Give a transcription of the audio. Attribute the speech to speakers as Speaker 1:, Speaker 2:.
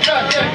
Speaker 1: 战战。